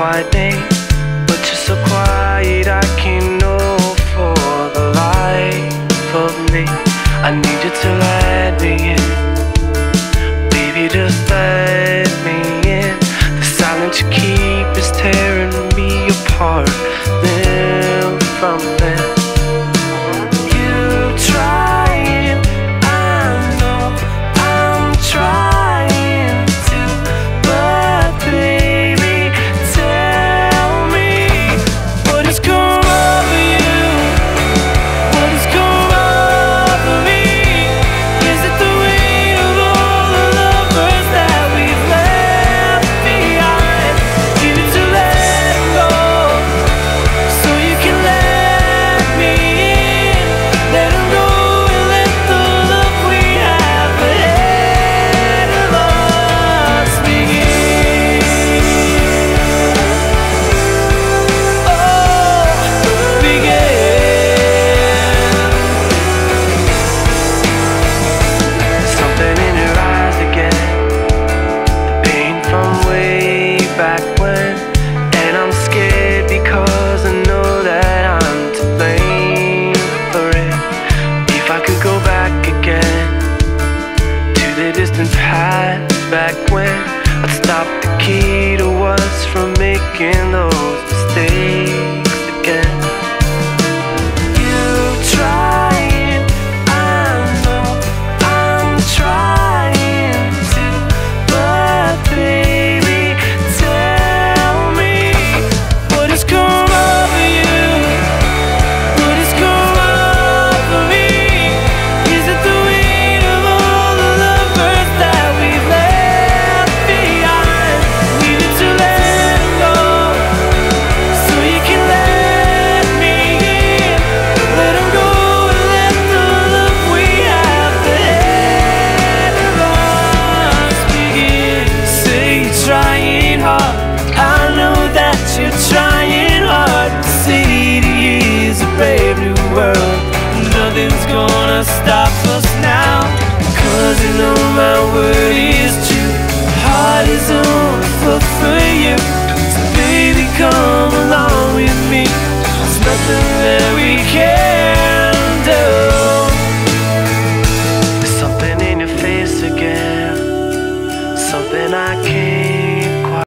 quiet day, but you're so quiet I can't know for the life of me. I need you to let me in, baby, just let me in. The silence you keep. back when I stopped the key to what's from making those mistakes. stop.